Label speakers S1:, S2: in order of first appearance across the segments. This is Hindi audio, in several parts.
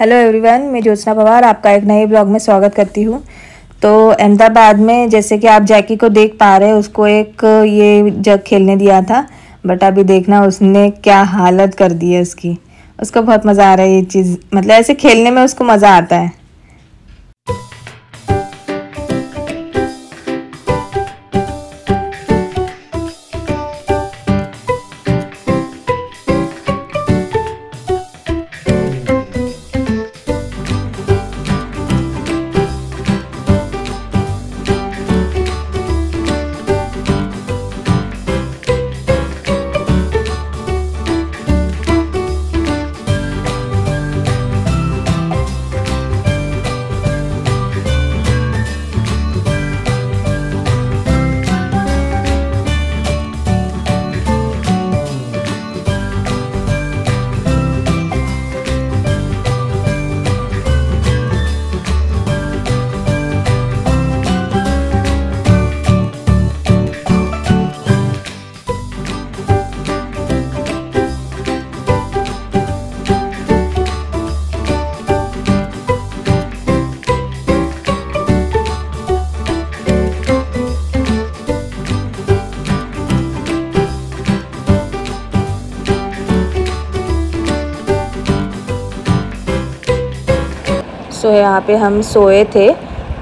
S1: हेलो एवरीवन मैं ज्योत्सना पवार आपका एक नए ब्लॉग में स्वागत करती हूँ। तो अहमदाबाद में जैसे कि आप जैकी को देख पा रहे हैं, उसको एक ये जग खेलने दिया था बट अभी देखना उसने क्या हालत कर दी है उसकी। उसको बहुत मज़ा आ रहा है ये चीज़ मतलब ऐसे खेलने में उसको मज़ा आता है। सो यहाँ पे हम सोए थे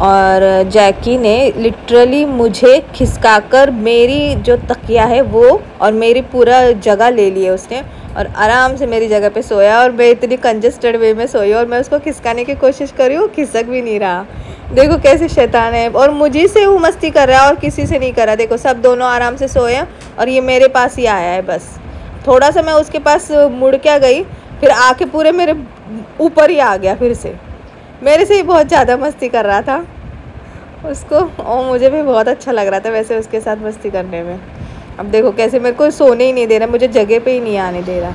S1: और जैकी ने लिटरली मुझे खिसकाकर मेरी जो तकिया है वो और मेरी पूरा जगह ले ली है उसने और आराम से मेरी जगह पे सोया और मैं इतनी कंजस्टेड वे में सोई और मैं उसको खिसकाने की कोशिश करी हूँ खिसक भी नहीं रहा। देखो कैसे शैतान है और मुझे से वो मस्ती कर रहा है और किसी से नहीं कर रहा। देखो सब दोनों आराम से सोए हैं और ये मेरे पास ही आया है बस। थोड़ा सा मैं उसके पास मुड़ क्या गई, फिर आके पूरे मेरे ऊपर ही आ गया फिर से। मेरे से ही बहुत ज़्यादा मस्ती कर रहा था। उसको, और मुझे भी बहुत अच्छा लग रहा था वैसे उसके साथ मस्ती करने में। अब देखो कैसे मेरे को सोने ही नहीं दे रहा, मुझे जगह पे ही नहीं आने दे रहा।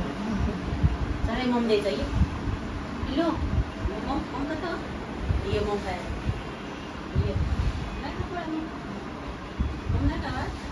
S2: ना का मोम मोम ना का चल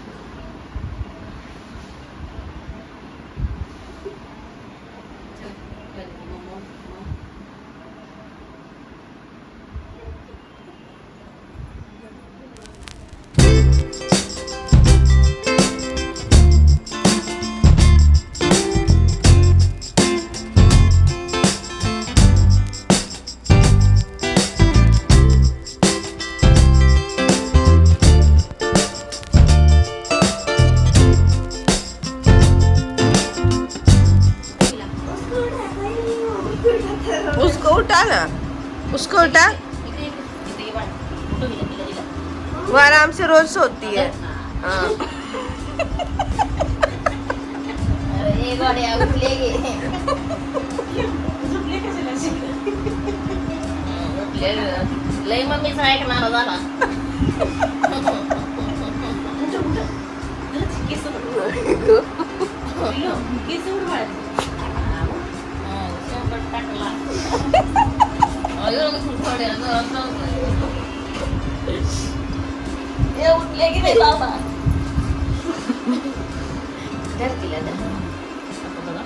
S1: उठा ना। उसको उठा। वो आराम से रोज सोती है। हाँ।
S2: लई मम्मी ना झाला उठले की नाही बाबा धर आता बघा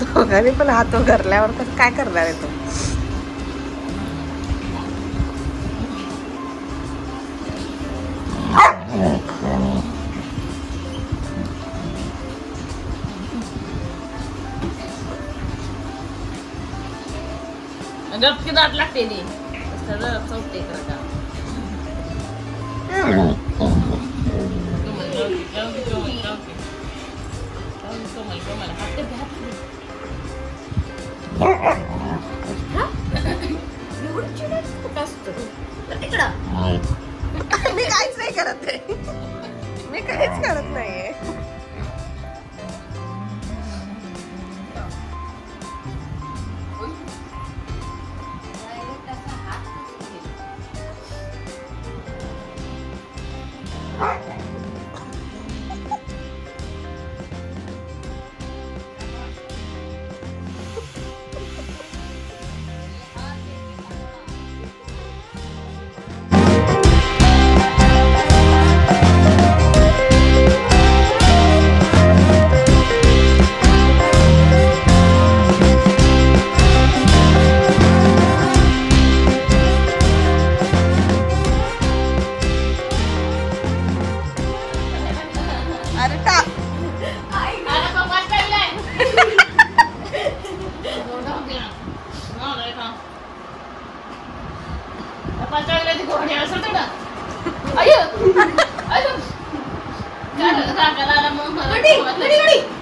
S1: दोघांनी पण कसं काय करणार आहे तो?
S2: गप की दात लागते नी सरळ
S3: चौटे करा मज्जा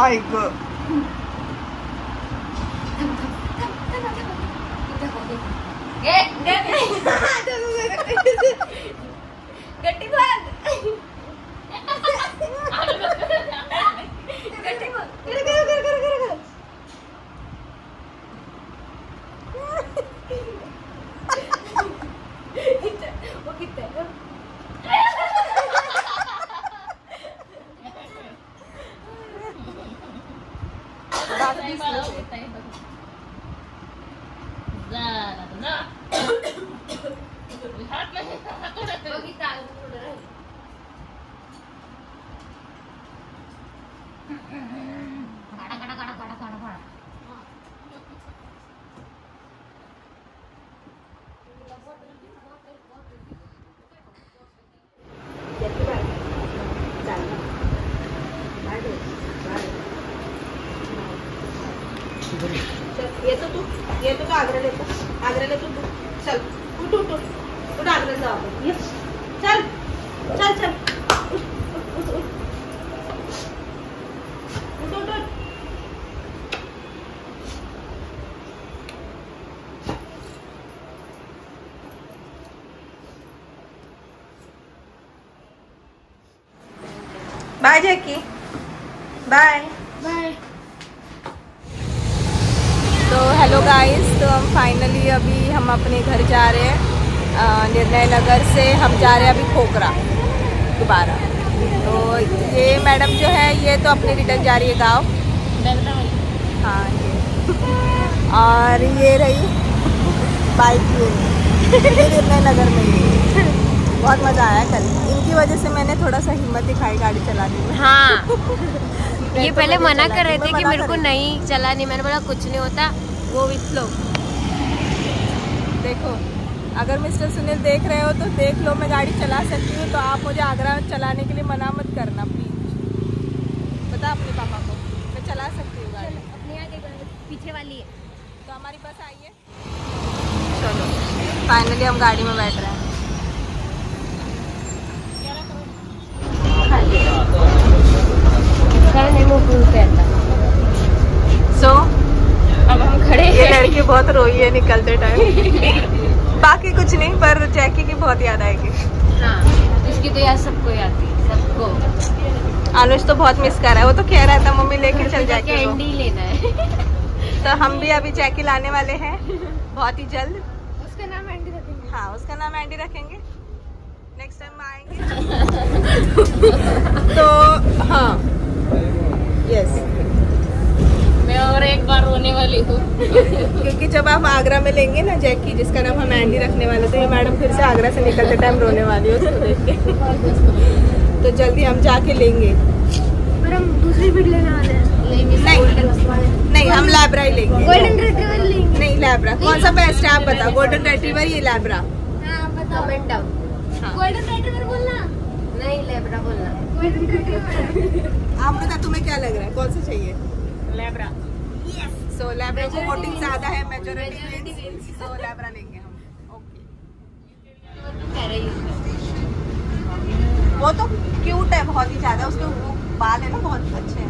S3: 还一
S4: 个 येतो तू तू चल उठ उठ उठ उठ आग्र्याला चल चल चल उठ, उठ. उठ, उठ, उठ. बाय जैकी बाय
S3: बाय
S4: तो हेलो गाइस तो हम फाइनली अभी हम अपने घर जा रहे हैं निर्णय नगर से हम जा रहे हैं अभी खोखरा दोबारा। तो ये मैडम जो है ये तो अपने रिटर्न जा रही है गाँव। हाँ ये। और ये रही बाइक निर्णय नगर में ही। बहुत मज़ा आया कल। इनकी वजह से मैंने थोड़ा सा हिम्मत दिखाई गाड़ी चलाने में।
S5: हाँ।
S4: मैं
S5: ये
S4: तो
S5: पहले मना कर रहे थे कि मेरे को नहीं चला नहीं मैंने बोला कुछ नहीं होता वो विथ लो
S4: देखो अगर मिस्टर सुनील देख रहे हो तो देख लो मैं गाड़ी चला सकती हूँ तो आप मुझे आगरा चलाने के लिए मना मत करना प्लीज़ बता अपने पापा को? मैं चला सकती हूँ गाड़ी।
S5: अपने यहाँ
S3: पीछे वाली है।
S4: तो हमारी बस आई है। चलो फाइनली हम गाड़ी में बैठ रहे हैं
S3: नहीं वो भूल रहता
S4: सो
S3: अब हम खड़े
S4: ये लड़की बहुत रोई है निकलते टाइम बाकी कुछ नहीं पर जैकी की बहुत याद आएगी।
S3: हाँ इसकी तो याद सबको आती है सबको।
S4: अनुज तो बहुत मिस कर रहा है। वो तो कह रहा था मम्मी लेके चल जाएगी
S3: कैंडी लेना है।
S4: तो हम भी अभी जैकी लाने वाले हैं। बहुत ही जल्द।
S3: उसका नाम एंडी रखेंगे।
S4: हाँ उसका नाम एंडी रखेंगे। नेक्स्ट टाइम आएँगे। तो हाँ। यस
S3: मैं और एक बार रोने वाली हूँ।
S4: क्योंकि जब आप आगरा में लेंगे ना जैकी जिसका नाम हम एंडी रखने वाले थे मैडम फिर से आगरा से निकलते टाइम रोने वाली हो तो जल्दी हम जाके लेंगे।
S3: पर हम दूसरी बीट लेने वाले हैं। नहीं
S4: नहीं नहीं हम लैब्रा ही लेंगे।
S3: गोल्डन रिट्रीवर लेंगे।
S4: नहीं लैब्रा कौन सा बेस्ट है आप बताओ। गोल्डन रेट्रीवर ये लैब्रा
S3: हाँ बताओ। कमेंट
S4: हाँ।
S3: गोल्डन रिट्रीवर बोलना। नहीं लेब्रा बोलना।
S4: आप बता तुम्हें क्या लग रहा है? कौन सा चाहिए? लैब्रा। सो लैब्रा को वोटिंग ज़्यादा है मेजोरिटी सो लैब्रा लेंगे हम. ओके वो तो क्यूट है बहुत ही ज़्यादा. उसके बाल है ना बहुत अच्छे हैं.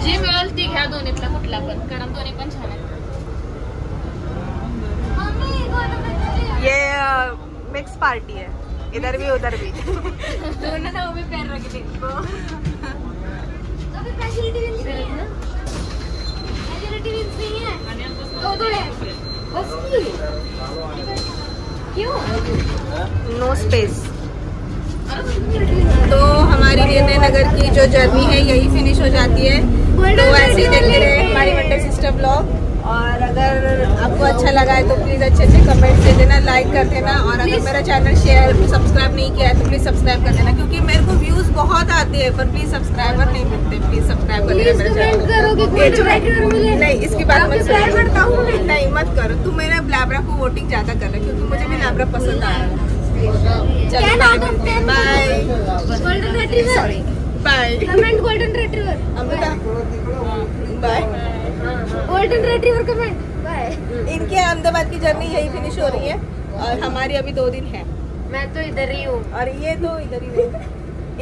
S2: जी मिळाल ती घ्या दोन्हीतला कुठला पण कारण दोन्ही पण छान आहेत
S3: मम्मी गोल्डन रिट्रीवर
S4: ये मिक्स पार्टी है. इधर भी उधर भी।
S3: दोनों ना वो भी पैर रख दे विंस नहीं है नहीं है दो दो है। बस की। क्यों?
S4: नो स्पेस तो हमारी निर्णय नगर की जो जर्नी है यही फिनिश हो जाती है। तो ऐसे ही देखते रहे हमारी वंडर सिस्टर ब्लॉग और अगर आपको अच्छा लगा है तो प्लीज़ अच्छे अच्छे कमेंट दे देना लाइक कर देना और अगर मेरा चैनल शेयर सब्सक्राइब नहीं किया है तो प्लीज़ सब्सक्राइब कर देना क्योंकि मेरे को व्यूज़ बहुत आते हैं पर प्लीज़ सब्सक्राइबर नहीं मिलते प्लीज़ सब्सक्राइब कर देना मेरा चैनल नहीं इसकी
S3: हूँ।
S4: सुनो नहीं मत करो। तुम मेरे लैब्रा को वोटिंग ज़्यादा कर रहे क्योंकि मुझे भी लैब्रा पसंद आ रहा है। चलो bye
S3: golden retriever
S4: bye
S3: comment golden retriever
S4: Amrita. Bye
S3: golden retriever का मैं
S4: इनके अहमदाबाद की जर्नी यही फिनिश हो रही है और हमारी अभी दो दिन है।
S3: मैं तो इधर ही हूँ।
S4: और ये दो इधर ही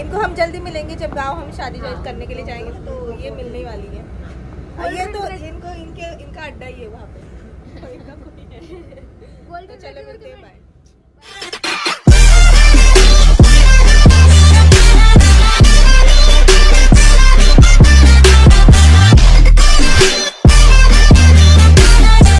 S4: इनको हम जल्दी मिलेंगे जब गाँव हम शादी करने के लिए जाएँगे तो ये मिलने वाली है। और ये तो इनको इनके इनका अड्डा ही है वहाँ पे। तो चलो मिलते हैं बाय